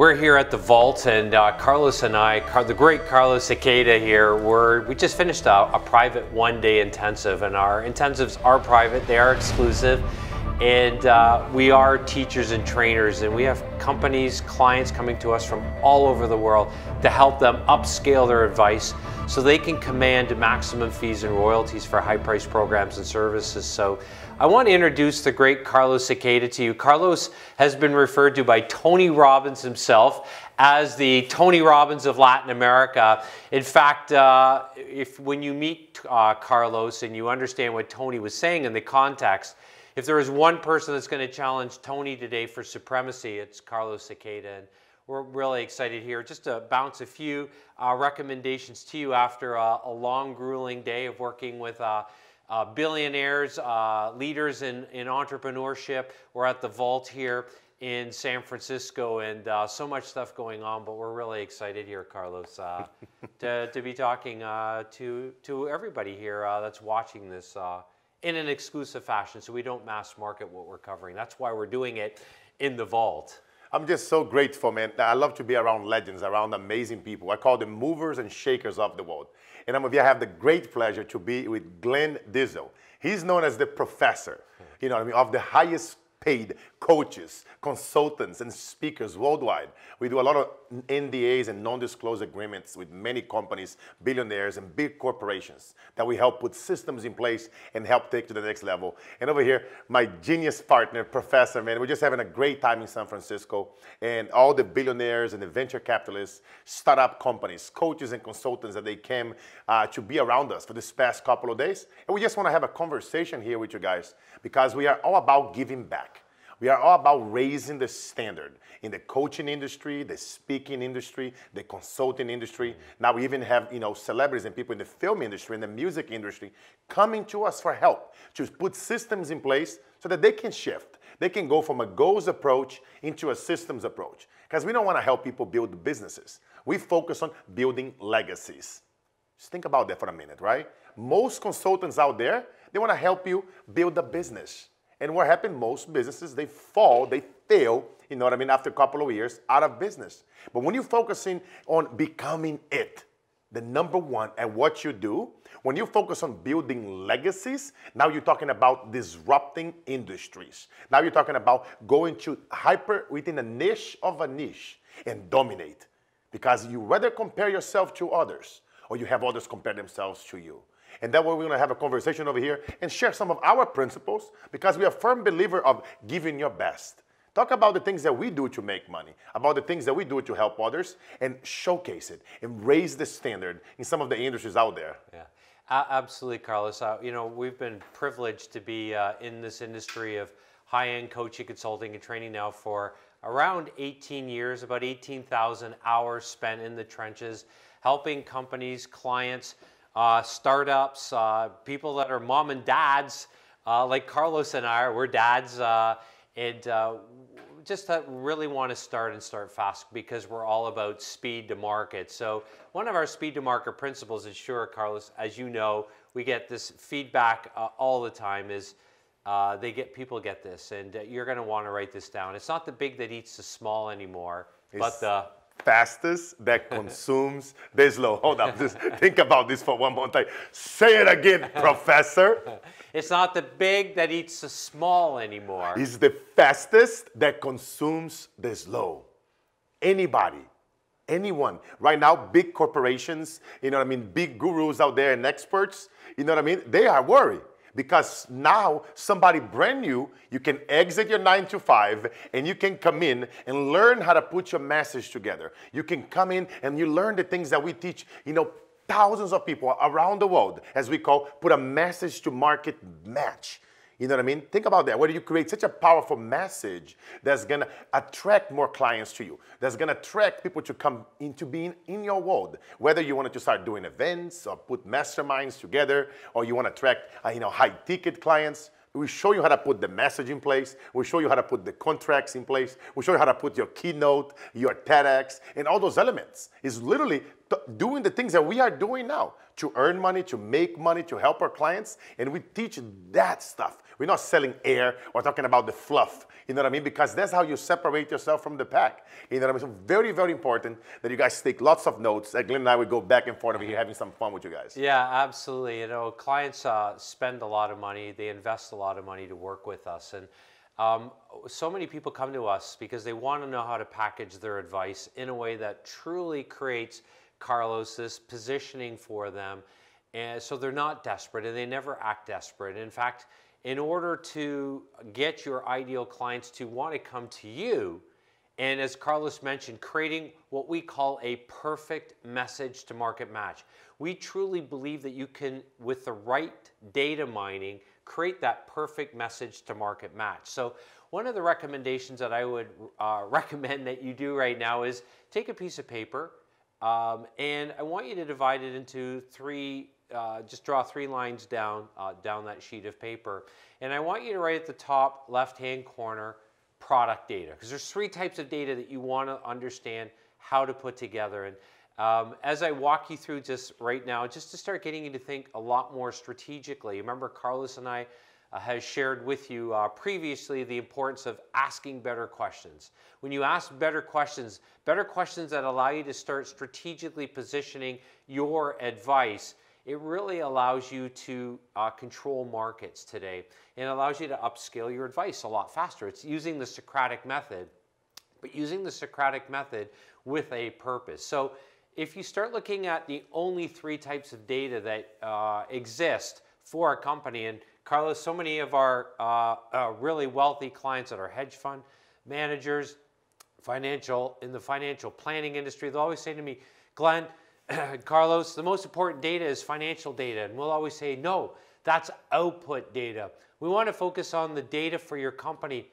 We're here at the Vault, and uh, Carlos and I, Car the great Carlos Siqueira here, we're, we just finished a, a private one-day intensive, and our intensives are private, they are exclusive, and uh, we are teachers and trainers, and we have companies, clients coming to us from all over the world to help them upscale their advice so they can command maximum fees and royalties for high-priced programs and services. So I want to introduce the great Carlos Siqueira to you. Carlos has been referred to by Tony Robbins himself as the Tony Robbins of Latin America. In fact, uh, if when you meet uh, Carlos and you understand what Tony was saying in the context, if there is one person that's going to challenge Tony today for supremacy, it's Carlos Siqueira. We're really excited here just to bounce a few uh, recommendations to you after a, a, long, grueling day of working with uh, uh, billionaires, uh, leaders in, in entrepreneurship. We're at the Vault here in San Francisco and uh, so much stuff going on, but we're really excited here, Carlos, uh, to, to be talking uh, to, to everybody here uh, that's watching this in an exclusive fashion so we don't mass market what we're covering. That's why we're doing it in the Vault. I'm just so grateful, man. I love to be around legends, around amazing people. I call them movers and shakers of the world. And I'm, I have the great pleasure to be with Glenn Dietzel. He's known as the professor, you know what I mean, of the highest paid coaches, consultants, and speakers worldwide. We do a lot of NDAs and non-disclosure agreements with many companies, billionaires, and big corporations that we help put systems in place and help take to the next level. And over here, my genius partner, Professor, man, we're just having a great time in San Francisco. And all the billionaires and the venture capitalists, startup companies, coaches and consultants that they came uh, to be around us for this past couple of days. And we just want to have a conversation here with you guys because we are all about giving back. We are all about raising the standard in the coaching industry, the speaking industry, the consulting industry. Now we even have you know celebrities and people in the film industry and the music industry coming to us for help to put systems in place so that they can shift. They can go from a goals approach into a systems approach. Because we don't want to help people build businesses. We focus on building legacies. Just think about that for a minute, right? Most consultants out there, they want to help you build a business. And what happened, most businesses, they fall, they fail, you know what I mean, after a couple of years out of business. But when you're focusing on becoming it, the number one at what you do, when you focus on building legacies, now you're talking about disrupting industries. Now you're talking about going to hyper within a niche of a niche and dominate. Because you rather compare yourself to others or you have others compare themselves to you. And that way we're going to have a conversation over here and share some of our principles because we are firm believer of giving your best. Talk about the things that we do to make money, about the things that we do to help others, and showcase it and raise the standard in some of the industries out there. Yeah. Absolutely, Carlos. Uh, you know, we've been privileged to be uh, in this industry of high-end coaching, consulting, and training now for around 18 years, about 18,000 hours spent in the trenches, helping companies, clients uh, startups, uh, people that are mom and dads, uh, like Carlos and I, we're dads, uh, and uh, just that really want to start and start fast because we're all about speed to market. So one of our speed to market principles is sure, Carlos, as you know, we get this feedback uh, all the time is they get people get this, and you're going to want to write this down. It's not the big that eats the small anymore, it's but the fastest that consumes the slow. Hold up, just think about this for one more time. Say it again, professor. It's not the big that eats the small anymore. It's the fastest that consumes the slow. Anybody, anyone. Right now, big corporations, you know what I mean, big gurus out there and experts, you know what I mean, they are worried because now somebody brand new you can exit your 9 to 5 and you can come in and learn how to put your message together. You can come in and you learn the things that we teach you know thousands of people around the world as we call put a message to market match you know what I mean? Think about that. Whether you create such a powerful message that's gonna attract more clients to you, that's gonna attract people to come into being in your world. Whether you wanted to start doing events or put masterminds together, or you want to attract uh, you know high ticket clients. We show you how to put the message in place. We show you how to put the contracts in place. We show you how to put your keynote, your TEDx, and all those elements. It's literally doing the things that we are doing now to earn money, to make money, to help our clients. And we teach that stuff. We're not selling air We're talking about the fluff. You know what I mean? Because that's how you separate yourself from the pack. You know what I mean? So very, very important that you guys take lots of notes. Glenn and I would go back and forth over here having some fun with you guys. Yeah, absolutely. You know, clients uh, spend a lot of money. They invest a lot of money to work with us. And um, so many people come to us because they want to know how to package their advice in a way that truly creates Carlos's positioning for them. And so they're not desperate and they never act desperate. In fact, in order to get your ideal clients to want to come to you, and as Carlos mentioned, creating what we call a perfect message to market match. We truly believe that you can, with the right data mining, create that perfect message to market match. So one of the recommendations that I would uh, recommend that you do right now is take a piece of paper um, and I want you to divide it into three, uh, just draw three lines down, uh, down that sheet of paper. And I want you to write at the top left-hand corner product data because there's three types of data that you want to understand how to put together. And um, as I walk you through just right now, just to start getting you to think a lot more strategically. Remember, Carlos and I uh, has shared with you uh, previously the importance of asking better questions. When you ask better questions, better questions that allow you to start strategically positioning your advice, it really allows you to uh, control markets today and allows you to upscale your advice a lot faster. It's using the Socratic method, but using the Socratic method with a purpose. So if you start looking at the only three types of data that uh, exist for a company, and Carlos, so many of our uh, uh, really wealthy clients that are hedge fund managers, financial in the financial planning industry, they'll always say to me, Glenn, Carlos, the most important data is financial data. And we'll always say, no, that's output data. We want to focus on the data for your company,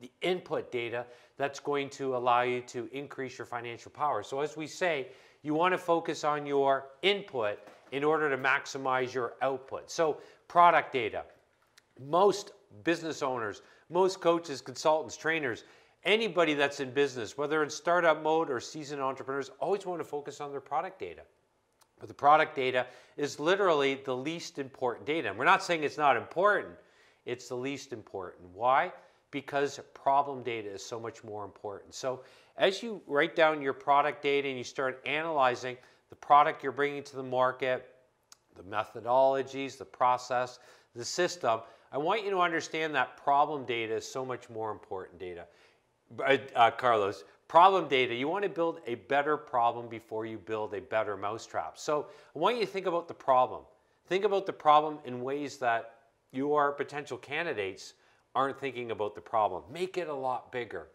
the input data that's going to allow you to increase your financial power. So as we say, you want to focus on your input in order to maximize your output. So product data. Most business owners, most coaches, consultants, trainers, anybody that's in business, whether in startup mode or seasoned entrepreneurs, always want to focus on their product data. But the product data is literally the least important data. And we're not saying it's not important, it's the least important. Why? Because problem data is so much more important. So as you write down your product data and you start analyzing the product you're bringing to the market, the methodologies, the process, the system, I want you to understand that problem data is so much more important data. Uh, uh, Carlos, problem data, you want to build a better problem before you build a better mousetrap. So I want you to think about the problem. Think about the problem in ways that your potential candidates aren't thinking about the problem. Make it a lot bigger.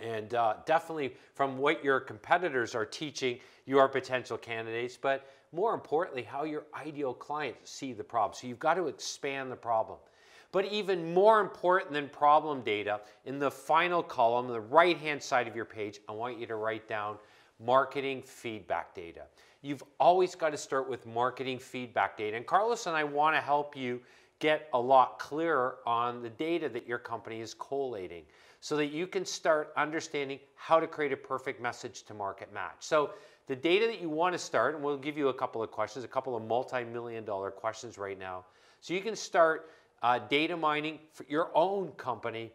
And uh, definitely from what your competitors are teaching your potential candidates, but more importantly, how your ideal clients see the problem. So you've got to expand the problem. But even more important than problem data, in the final column, the right-hand side of your page, I want you to write down marketing feedback data. You've always got to start with marketing feedback data. And Carlos and I want to help you get a lot clearer on the data that your company is collating so that you can start understanding how to create a perfect message to market match. So the data that you want to start, and we'll give you a couple of questions, a couple of multi-million dollar questions right now. So you can start uh, data mining for your own company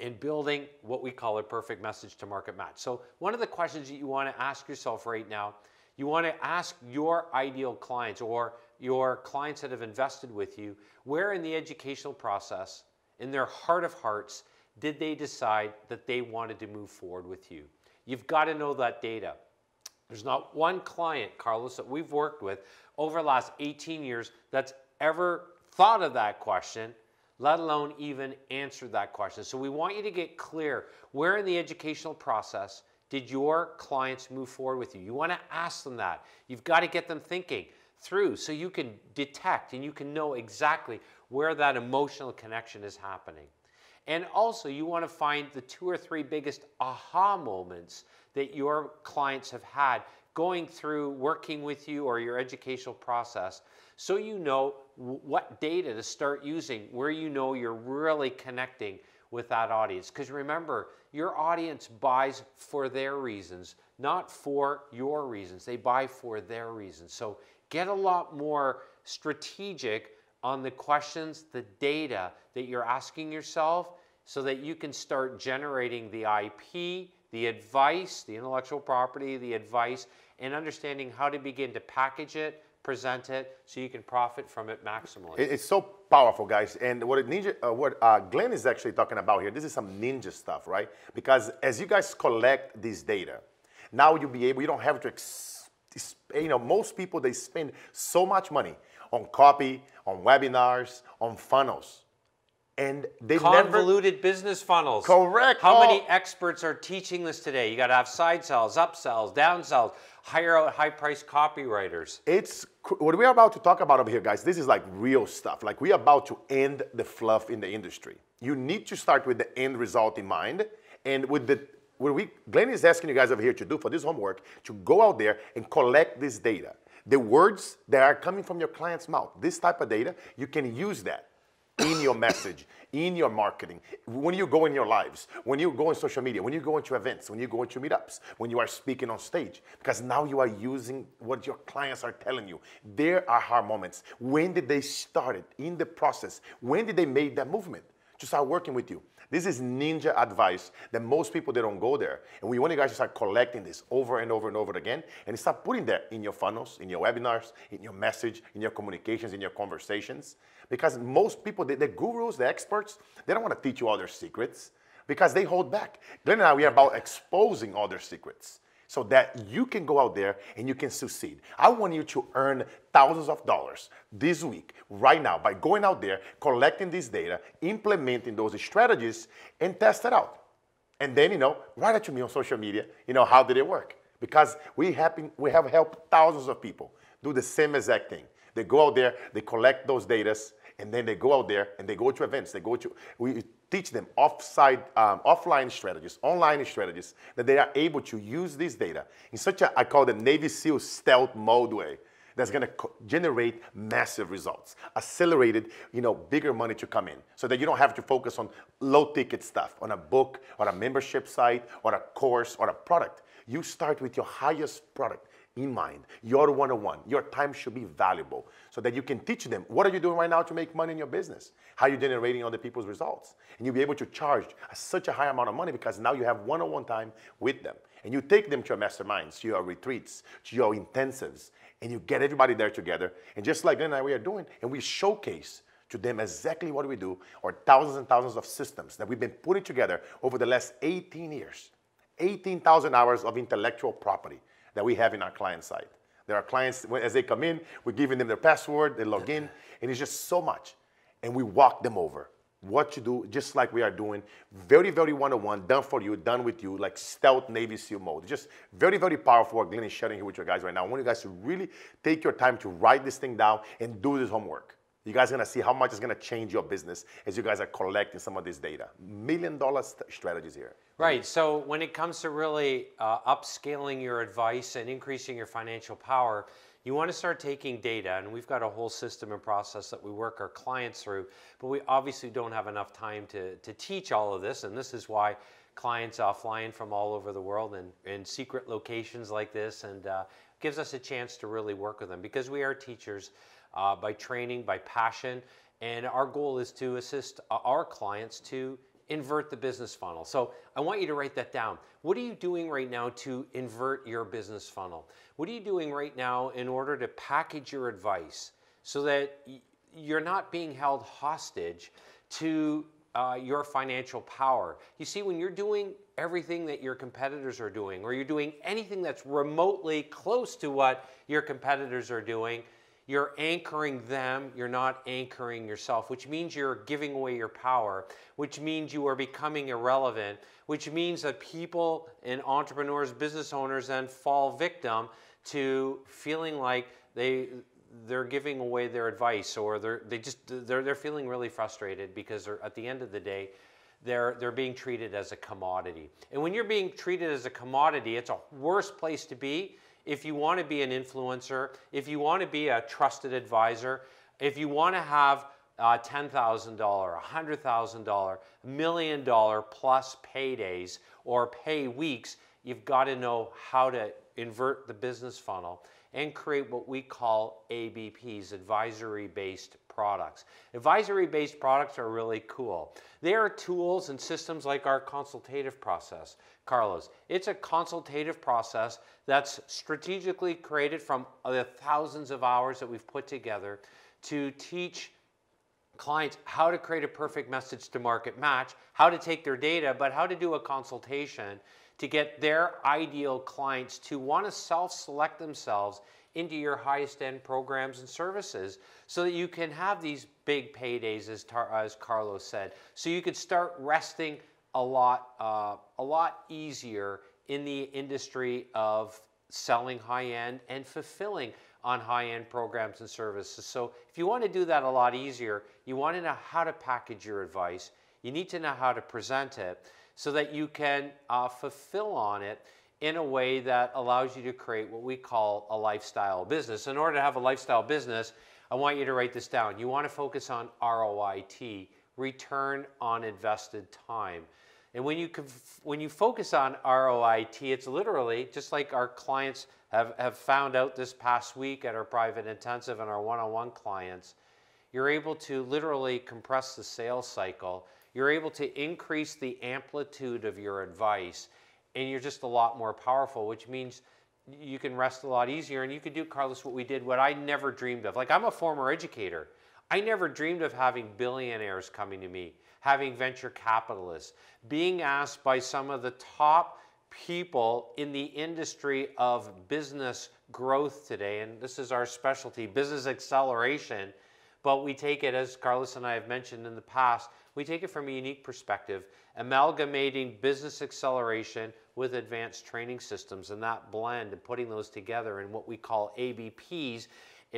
and building what we call a perfect message to market match. So one of the questions that you want to ask yourself right now, you want to ask your ideal clients or your clients that have invested with you, where in the educational process, in their heart of hearts, did they decide that they wanted to move forward with you? You've got to know that data. There's not one client, Carlos, that we've worked with over the last 18 years that's ever thought of that question, let alone even answered that question. So we want you to get clear where in the educational process did your clients move forward with you? You want to ask them that. You've got to get them thinking through so you can detect and you can know exactly where that emotional connection is happening. And also, you want to find the two or three biggest aha moments that your clients have had going through working with you or your educational process so you know what data to start using, where you know you're really connecting with that audience. Because remember, your audience buys for their reasons, not for your reasons. They buy for their reasons. So get a lot more strategic on the questions, the data that you're asking yourself so that you can start generating the IP, the advice, the intellectual property, the advice, and understanding how to begin to package it, present it, so you can profit from it maximally. It's so powerful, guys. And what ninja, uh, what uh, Glenn is actually talking about here, this is some ninja stuff, right? Because as you guys collect this data, now you'll be able, you don't have to, you know, most people, they spend so much money on copy, on webinars, on funnels. And they convoluted never, business funnels. Correct. How many oh. experts are teaching this today? You got to have side sells, upsells, downsells, hire out high-priced copywriters. It's what we're about to talk about over here, guys. This is like real stuff. Like we're about to end the fluff in the industry. You need to start with the end result in mind, and with the what we Glenn is asking you guys over here to do for this homework to go out there and collect this data. The words that are coming from your client's mouth, this type of data, you can use that in your message, in your marketing, when you go in your lives, when you go on social media, when you go into events, when you go into meetups, when you are speaking on stage, because now you are using what your clients are telling you. Their aha moments. When did they start it in the process? When did they make that movement to start working with you? This is ninja advice that most people, they don't go there. And we want you guys to start collecting this over and over and over again and start putting that in your funnels, in your webinars, in your message, in your communications, in your conversations. Because most people, the, the gurus, the experts, they don't want to teach you all their secrets because they hold back. Glenn and I, we are about exposing all their secrets so that you can go out there and you can succeed. I want you to earn thousands of dollars this week, right now, by going out there, collecting this data, implementing those strategies, and test it out. And then, you know, write it to me on social media, you know, how did it work? Because we have, we have helped thousands of people do the same exact thing. They go out there, they collect those data, and then they go out there and they go to events. They go to, we teach them offside, um, offline strategies, online strategies, that they are able to use this data in such a, I call the Navy SEAL stealth mode way, that's gonna generate massive results, accelerated, you know, bigger money to come in, so that you don't have to focus on low ticket stuff, on a book, or a membership site, or a course, or a product. You start with your highest product in mind, your one-on-one. Your time should be valuable so that you can teach them what are you doing right now to make money in your business? How are you generating other people's results? And you'll be able to charge such a high amount of money because now you have one-on-one time with them. And you take them to your masterminds, to your retreats, to your intensives, and you get everybody there together. And just like Glenn and I we are doing, and we showcase to them exactly what we do, or thousands and thousands of systems that we've been putting together over the last 18 years. 18,000 hours of intellectual property that we have in our client side. There are clients, as they come in, we're giving them their password, they log in, and it's just so much. And we walk them over what to do, just like we are doing. Very, very one-on-one, done for you, done with you, like stealth Navy SEAL mode. Just very, very powerful what Glenn is sharing here with you guys right now. I want you guys to really take your time to write this thing down and do this homework. You guys are gonna see how much it's gonna change your business as you guys are collecting some of this data. Million dollar st strategies here. Right, so when it comes to really uh, upscaling your advice and increasing your financial power, you want to start taking data, and we've got a whole system and process that we work our clients through, but we obviously don't have enough time to, to teach all of this, and this is why clients are flying from all over the world and in secret locations like this, and uh, gives us a chance to really work with them because we are teachers uh, by training, by passion. And our goal is to assist uh, our clients to invert the business funnel. So I want you to write that down. What are you doing right now to invert your business funnel? What are you doing right now in order to package your advice so that you're not being held hostage to uh, your financial power? You see, when you're doing everything that your competitors are doing, or you're doing anything that's remotely close to what your competitors are doing, you're anchoring them, you're not anchoring yourself, which means you're giving away your power, which means you are becoming irrelevant, which means that people and entrepreneurs, business owners then fall victim to feeling like they they're giving away their advice or they're they just they're they're feeling really frustrated because they're at the end of the day they're they're being treated as a commodity. And when you're being treated as a commodity, it's a worse place to be if you want to be an influencer, if you want to be a trusted advisor, if you want to have uh, $10,000, $100,000, million dollar plus paydays or pay weeks, you've got to know how to invert the business funnel and create what we call ABPs, advisory based products. Advisory based products are really cool. They are tools and systems like our consultative process. Carlos, it's a consultative process that's strategically created from the thousands of hours that we've put together to teach clients how to create a perfect message to market match, how to take their data, but how to do a consultation to get their ideal clients to want to self-select themselves into your highest end programs and services so that you can have these big paydays as, as Carlos said. So you could start resting a lot, uh, a lot easier in the industry of selling high end and fulfilling on high-end programs and services. So if you want to do that a lot easier, you want to know how to package your advice. You need to know how to present it so that you can uh, fulfill on it in a way that allows you to create what we call a lifestyle business. In order to have a lifestyle business, I want you to write this down. You want to focus on ROIT, return on invested time. And when you, when you focus on ROIT, it's literally just like our clients have, have found out this past week at our private intensive and our one-on-one clients, you're able to literally compress the sales cycle. You're able to increase the amplitude of your advice and you're just a lot more powerful, which means you can rest a lot easier and you can do, Carlos, what we did, what I never dreamed of. Like I'm a former educator. I never dreamed of having billionaires coming to me, having venture capitalists, being asked by some of the top people in the industry of business growth today, and this is our specialty, business acceleration, but we take it, as Carlos and I have mentioned in the past, we take it from a unique perspective, amalgamating business acceleration with advanced training systems and that blend and putting those together in what we call ABPs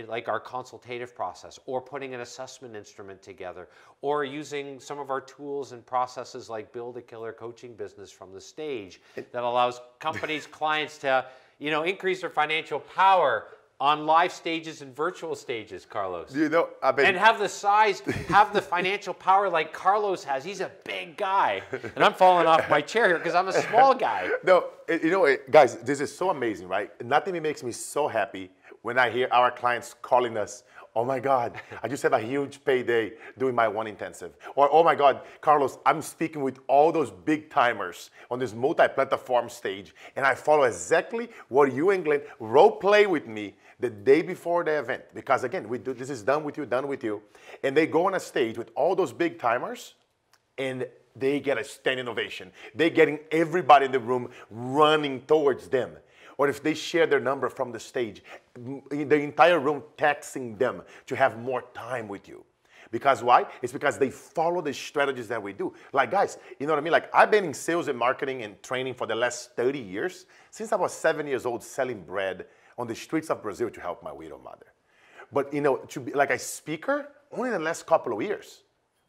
like our consultative process or putting an assessment instrument together or using some of our tools and processes like build a killer coaching business from the stage that allows companies clients to you know increase their financial power on live stages and virtual stages, Carlos. You know, I been... and have the size, have the financial power like Carlos has. He's a big guy, and I'm falling off my chair here because I'm a small guy. No, eh, you know, eh, guys, this is so amazing, right? Nothing makes me so happy when I hear our clients calling us, oh my God, I just had a huge payday doing my one intensive. Or, oh my God, Carlos, I'm speaking with all those big timers on this multi-platform stage, and I follow exactly what you and Glenn role play with me the day before the event. Because again, we do, this is done with you, done with you. And they go on a stage with all those big timers, and they get a standing ovation. They're getting everybody in the room running towards them or if they share their number from the stage, the entire room texting them to have more time with you. Because why? It's because they follow the strategies that we do. Like, guys, you know what I mean? Like, I've been in sales and marketing and training for the last 30 years, since I was seven years old selling bread on the streets of Brazil to help my widow mother. But, you know, to be like a speaker, only the last couple of years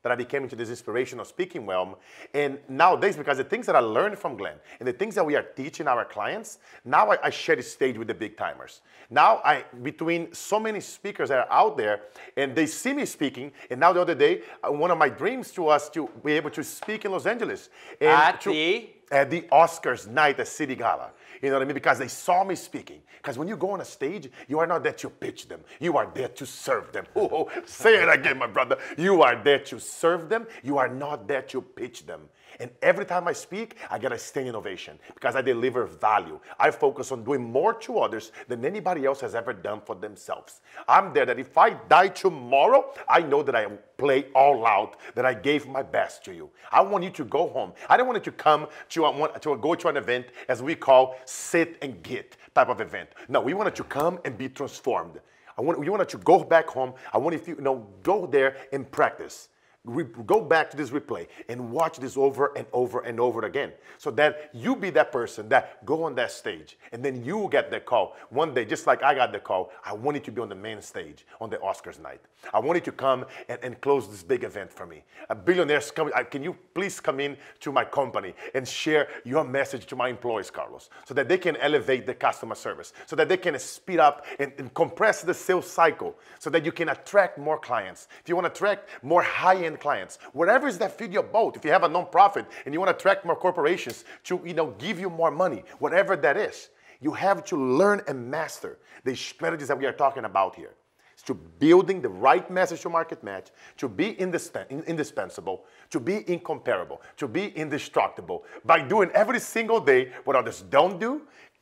that I became into this inspirational speaking realm. And nowadays, because the things that I learned from Glenn and the things that we are teaching our clients, now I, I share the stage with the big timers. Now I, between so many speakers that are out there and they see me speaking, and now the other day, uh, one of my dreams to us to be able to speak in Los Angeles. And At to, the? At the Oscars night at City Gala. You know what I mean? Because they saw me speaking. Because when you go on a stage, you are not there to pitch them. You are there to serve them. Oh, say it again, my brother. You are there to serve them. You are not there to pitch them. And every time I speak, I get a standing ovation because I deliver value. I focus on doing more to others than anybody else has ever done for themselves. I'm there that if I die tomorrow, I know that I play all out, that I gave my best to you. I want you to go home. I don't want you to come to, uh, to go to an event as we call sit and get type of event. No, we wanted to come and be transformed. I want, we wanted to go back home. I want you, you know, go there and practice go back to this replay and watch this over and over and over again. So that you be that person that go on that stage and then you get the call. One day just like i got the call i wanted to be on the main stage on the oscars night. I wanted to come and, and close this big event for me. A billionaire's coming uh, can you please come in to my company and share your message to my employees carlos so that they can elevate the customer service so that they can speed up and, and compress the sales cycle so that you can attract more clients. If you want to attract more high-end high-end clients, whatever is that feed your boat. If you have a nonprofit and you want to attract more corporations to you know give you more money, whatever that is, you have to learn and master the strategies that we are talking about here It's to building the right message to market match, to be indispensable, to be incomparable, to be indestructible by doing every single day what others don't do,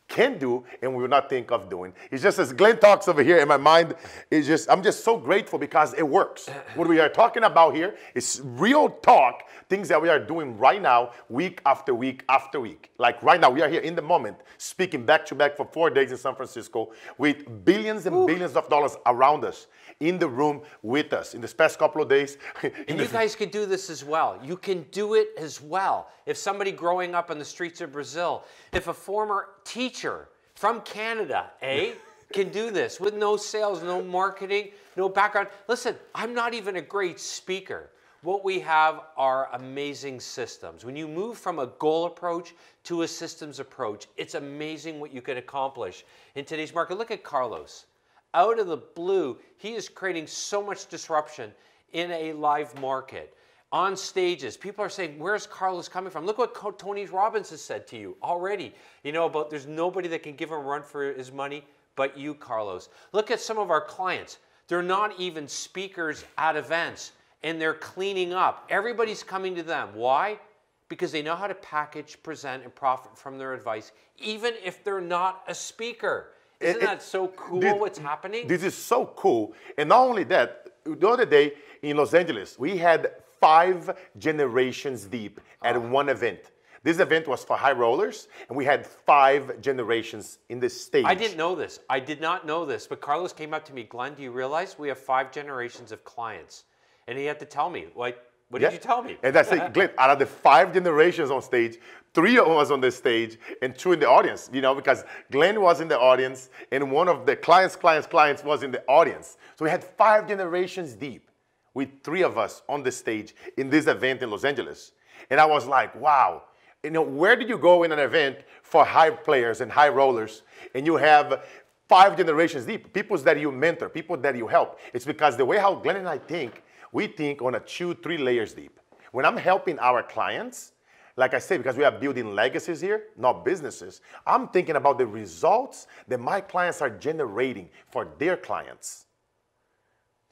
can do, and we will not think of doing. It's just as Glenn talks over here in my mind, it's just, I'm just so grateful because it works. what we are talking about here is real talk, things that we are doing right now, week after week after week. Like right now, we are here in the moment, speaking back to back for four days in San Francisco with billions and Ooh. billions of dollars around us in the room with us in this past couple of days. and you guys can do this as well. You can do it as well. If somebody growing up on the streets of Brazil, if a former teacher from Canada, eh, can do this with no sales, no marketing, no background. Listen, I'm not even a great speaker. What we have are amazing systems. When you move from a goal approach to a systems approach, it's amazing what you can accomplish in today's market. Look at Carlos out of the blue, he is creating so much disruption in a live market. On stages, people are saying, Where's Carlos coming from? Look what Tony Robbins has said to you already. You know, about there's nobody that can give him a run for his money but you, Carlos. Look at some of our clients. They're not even speakers at events and they're cleaning up. Everybody's coming to them. Why? Because they know how to package, present, and profit from their advice, even if they're not a speaker. Isn't it, that so cool this, what's happening? This is so cool. And not only that, the other day in Los Angeles, we had five generations deep at oh. one event. This event was for high rollers, and we had five generations in the stage. I didn't know this. I did not know this, but Carlos came up to me, Glenn, do you realize we have five generations of clients? And he had to tell me, like, what yeah. did you tell me? And I said, Glenn, out of the five generations on stage, three of us on the stage and two in the audience, you know, because Glenn was in the audience and one of the clients, clients, clients was in the audience. So we had five generations deep with three of us on the stage in this event in Los Angeles. And I was like, wow, you know, where did you go in an event for high players and high rollers and you have five generations deep, people that you mentor, people that you help? It's because the way how Glenn and I think, we think on a two, three layers deep. When I'm helping our clients, like I said, because we are building legacies here, not businesses, I'm thinking about the results that my clients are generating for their clients.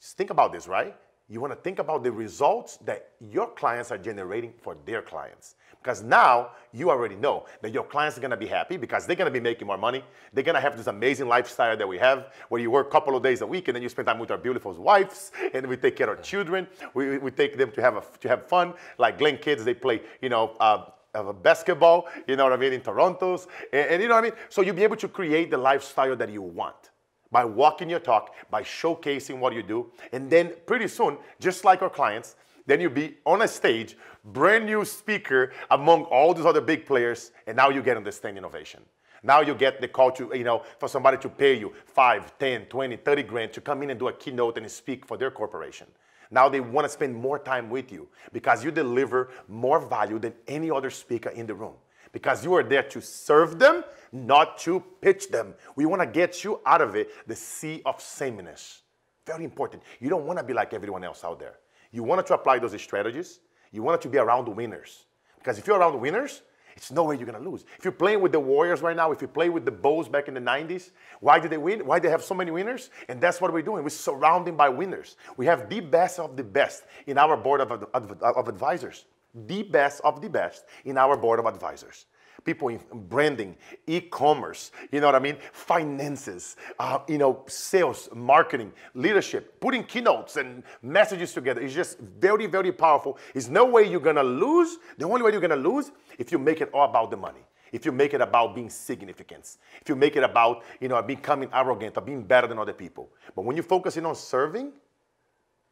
Just think about this, right? You want to think about the results that your clients are generating for their clients. Because now you already know that your clients are going to be happy because they're going to be making more money. They're going to have this amazing lifestyle that we have where you work a couple of days a week and then you spend time with our beautiful wives and we take care of our children. We, we take them to have, a, to have fun. Like Glenn kids, they play, you know, uh, a basketball, you know what I mean, in Toronto's. And, and you know what I mean? So you'll be able to create the lifestyle that you want by walking your talk, by showcasing what you do. And then pretty soon, just like our clients, then you'll be on a stage, brand new speaker among all these other big players, and now you get understand innovation. Now you get the call to, you know, for somebody to pay you 5, 10, 20, 30 grand to come in and do a keynote and speak for their corporation. Now they want to spend more time with you because you deliver more value than any other speaker in the room. Because you are there to serve them, not to pitch them. We want to get you out of it, the sea of sameness. Very important. You don't want to be like everyone else out there. You want to apply those strategies. You want to be around the winners. Because if you're around the winners, it's no way you're going to lose. If you're playing with the Warriors right now, if you play with the Bulls back in the 90s, why did they win? Why do they have so many winners? And that's what we're doing. We're surrounding by winners. We have the best of the best in our board of, of, of advisors. The best of the best in our board of advisors people in branding, e-commerce, you know what I mean? Finances, uh, you know, sales, marketing, leadership, putting keynotes and messages together is just very, very powerful. There's no way you're gonna lose. The only way you're gonna lose if you make it all about the money. If you make it about being significant, if you make it about, you know, becoming arrogant or being better than other people. But when you're focusing on serving,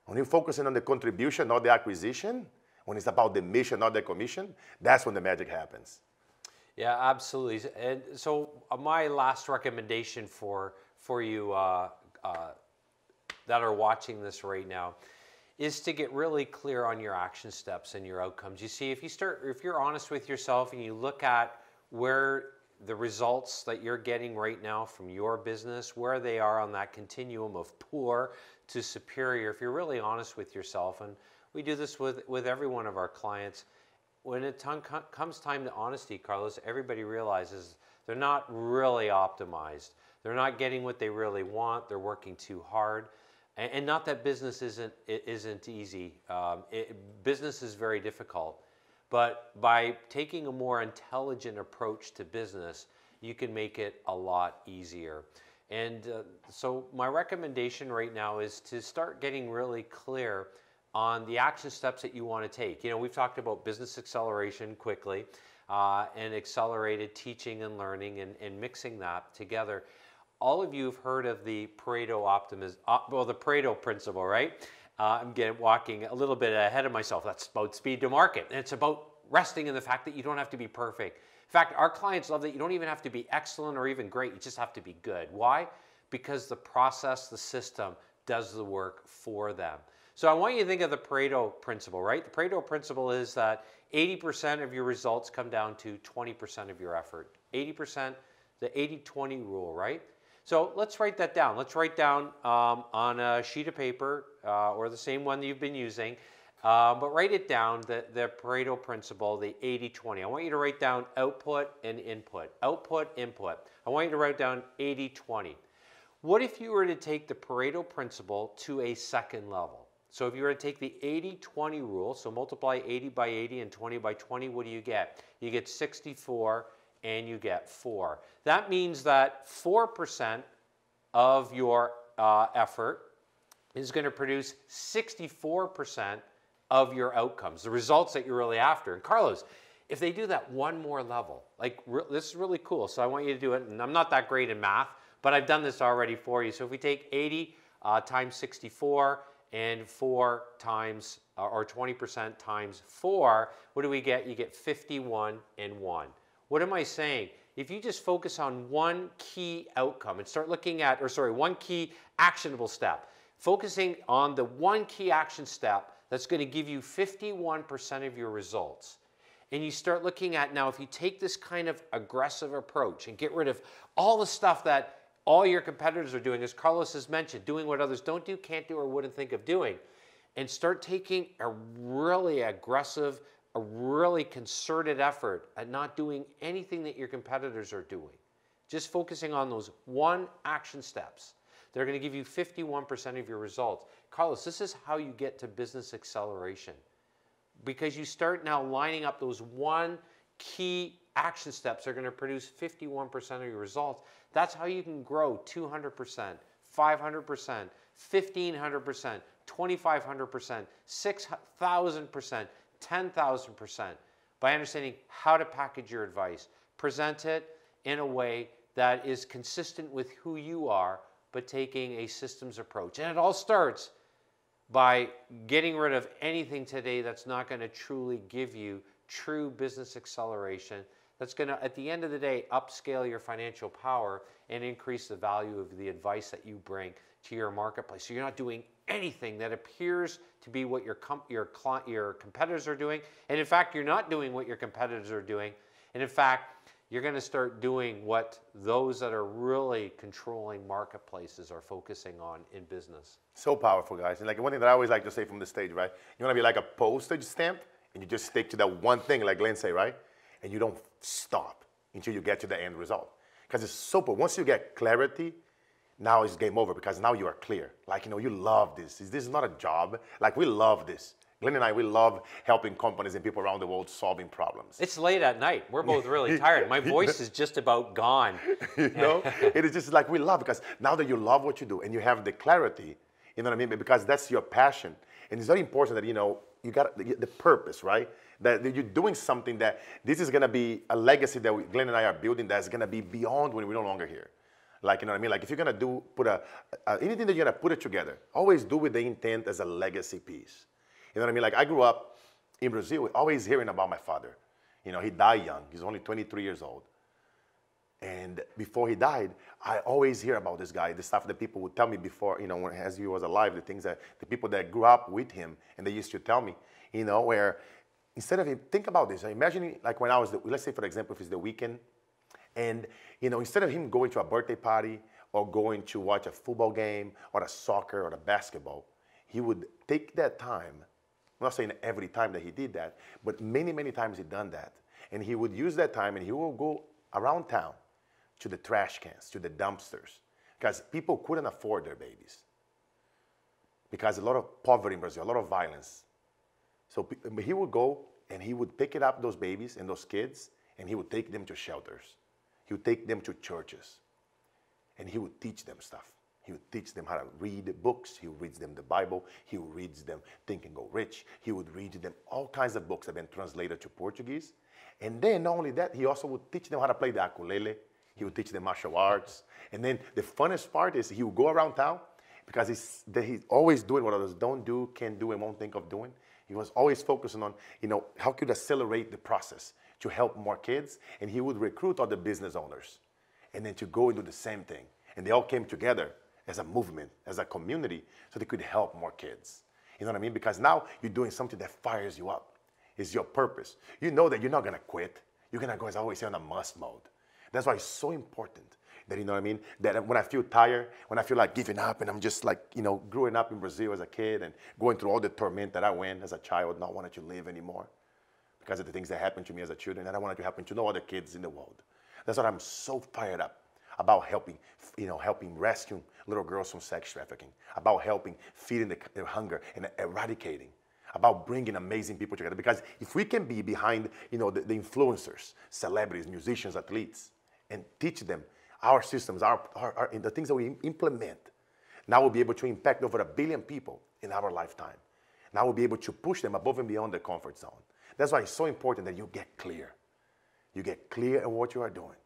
when you're focusing on the contribution, not the acquisition, when it's about the mission, not the commission, that's when the magic happens. Yeah, absolutely. And so uh, my last recommendation for for you uh, uh, that are watching this right now is to get really clear on your action steps and your outcomes. You see, if you start, if you're honest with yourself and you look at where the results that you're getting right now from your business, where they are on that continuum of poor to superior, if you're really honest with yourself and We do this with, with every one of our clients. When it comes time to honesty, Carlos, everybody realizes they're not really optimized. They're not getting what they really want. They're working too hard. And, and not that business isn't, isn't easy. Um, it, business is very difficult. But by taking a more intelligent approach to business, you can make it a lot easier. And uh, so, my recommendation right now is to start getting really clear on the action steps that you want to take. You know, we've talked about business acceleration quickly uh, and accelerated teaching and learning and, and, mixing that together. All of you have heard of the Pareto optimism, uh, well, the Pareto principle, right? Uh, I'm getting walking a little bit ahead of myself. That's about speed to market. And it's about resting in the fact that you don't have to be perfect. In fact, our clients love that you don't even have to be excellent or even great. You just have to be good. Why? Because the process, the system does the work for them. So I want you to think of the Pareto principle, right? The Pareto principle is that 80% of your results come down to 20% of your effort. 80%, the 80-20 rule, right? So let's write that down. Let's write down um, on a sheet of paper uh, or the same one that you've been using, uh, but write it down, the, the Pareto principle, the 80-20. I want you to write down output and input. Output, input. I want you to write down 80-20. What if you were to take the Pareto principle to a second level? So if you were to take the 80-20 rule, so multiply 80 by 80 and 20 by 20, what do you get? You get 64 and you get 4. That means that 4% of your uh, effort is going to produce 64% of your outcomes, the results that you're really after. And Carlos, if they do that one more level, like this is really cool. So I want you to do it. And I'm not that great in math, but I've done this already for you. So if we take 80 uh, times 64 and 4 times, or 20% times 4, what do we get? You get 51 and 1. What am I saying? If you just focus on one key outcome and start looking at, or sorry, one key actionable step, focusing on the one key action step that's going to give you 51% of your results. And you start looking at now, if you take this kind of aggressive approach and get rid of all the stuff that all your competitors are doing, as Carlos has mentioned, doing what others don't do, can't do, or wouldn't think of doing, and start taking a really aggressive, a really concerted effort at not doing anything that your competitors are doing. Just focusing on those one action steps. They're going to give you 51% of your results. Carlos, this is how you get to business acceleration. Because you start now lining up those one key action steps are going to produce 51% of your results. That's how you can grow 200%, 500%, 1500%, 2500%, 6000%, 10,000% by understanding how to package your advice, present it in a way that is consistent with who you are, but taking a systems approach. And it all starts by getting rid of anything today that's not going to truly give you true business acceleration that's going to, at the end of the day, upscale your financial power and increase the value of the advice that you bring to your marketplace. So you're not doing anything that appears to be what your, com- your, your competitors are doing. And in fact, you're not doing what your competitors are doing. And in fact, you're going to start doing what those that are really controlling marketplaces are focusing on in business. So powerful, guys. And like one thing that I always like to say from the stage, right? You want to be like a postage stamp and you just stick to that one thing, like Glenn say, right? And you don't stop until you get to the end result. Because it's super. Once you get clarity, now it's game over because now you are clear. Like, you know, you love this. This is not a job. Like, we love this. Glenn and I, we love helping companies and people around the world solving problems. It's late at night. We're both really tired. My voice is just about gone. you know, it is just like we love because now that you love what you do and you have the clarity, you know what I mean? Because that's your passion. And it's very important that, you know, you got the, the purpose, right? That, you're doing something that this is gonna be a legacy that we, Glenn and I are building that's gonna be beyond when we're no longer here. Like, you know what I mean? Like, if you're gonna do, put a, a anything that you're gonna put it together, always do with the intent as a legacy piece. You know what I mean? Like, I grew up in Brazil, always hearing about my father. You know, he died young. He's only 23 years old. And before he died, I always hear about this guy, the stuff that people would tell me before, you know, when, as he was alive, the things that the people that grew up with him and they used to tell me, you know, where instead of him, think about this. Imagine like when I was, the, let's say for example, if it's the weekend, and you know, instead of him going to a birthday party or going to watch a football game or a soccer or a basketball, he would take that time I'm not saying every time that he did that, but many, many times he done that. And he would use that time and he will go around town to the trash cans, to the dumpsters, because people couldn't afford their babies. Because a lot of poverty in Brazil, a lot of violence. So he would go and he would pick it up those babies and those kids and he would take them to shelters. He would take them to churches and he would teach them stuff. He would teach them how to read books. He would read them the Bible. He would read them Think and Go Rich. He would read them all kinds of books that have been translated to Portuguese. And then not only that, he also would teach them how to play the ukulele. He would teach them martial arts. And then the funnest part is he would go around town because he's, he's always doing what others don't do, can't do, and won't think of doing. He was always focusing on, you know, how could accelerate the process to help more kids. And he would recruit other business owners and then to go and do the same thing. And they all came together as a movement, as a community, so they could help more kids. You know what I mean? Because now you're doing something that fires you up. It's your purpose. You know that you're not gonna quit. You're gonna go, as I always say, on a must mode. That's why it's so important that you know what I mean. That uh, when I feel tired, when I feel like giving up, and I'm just like you know, growing up in Brazil as a kid and going through all the torment that I went as a child, not wanting to live anymore because of the things that happened to me as a child, and I don't want it to happen to no other kids in the world. That's why I'm so fired up about helping, you know, helping rescue little girls from sex trafficking, about helping feeding the, hunger and eradicating, about bringing amazing people together. Because if we can be behind, you know, the, the influencers, celebrities, musicians, athletes, and teach them our systems, our, our, our, the things that we implement, now we'll be able to impact over a billion people in our lifetime. Now we'll be able to push them above and beyond their comfort zone. That's why it's so important that you get clear. You get clear in what you are doing.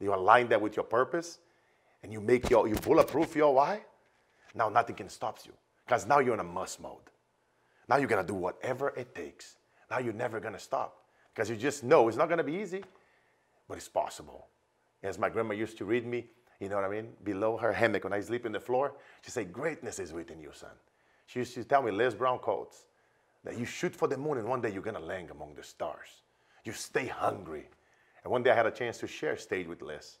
You align that with your purpose and you make your, you bulletproof your why. Now nothing can stop you because now you're in a must mode. Now you're to do whatever it takes. Now you're never to stop because you just know it's not to be easy, but it's possible. As my grandma used to read me, you know what I mean? Below her hammock when I sleep in the floor, she say, greatness is within you, son. She used to tell me, Les Brown quotes, that you shoot for the moon and one day you're going to land among the stars. You stay hungry. And one day I had a chance to share stage with Les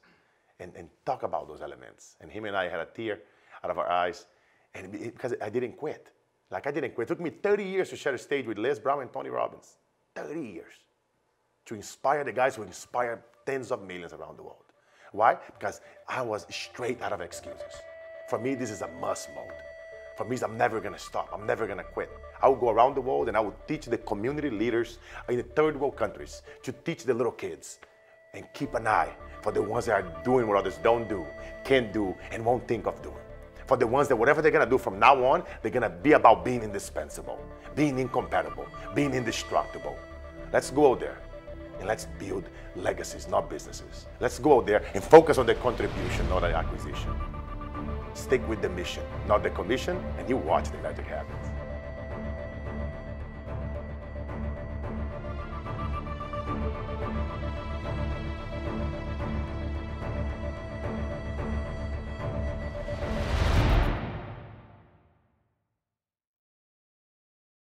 and, and talk about those elements. And him and I had a tear out of our eyes and it, because I didn't quit. Like I didn't quit. It took me 30 years to share a stage with Les Brown and Tony Robbins. 30 years to inspire the guys who inspire tens of millions around the world. Why? Because I was straight out of excuses. For me, this is a must mode. For me, I'm never gonna stop. I'm never gonna quit. I will go around the world and I will teach the community leaders in the third world countries to teach the little kids and keep an eye for the ones that are doing what others don't do, can't do, and won't think of doing. For the ones that whatever they're gonna do from now on, they're gonna be about being indispensable, being incompatible, being indestructible. Let's go out there and let's build legacies, not businesses. Let's go out there and focus on the contribution, not the acquisition. Stick with the mission, not the commission, and you watch the magic happen.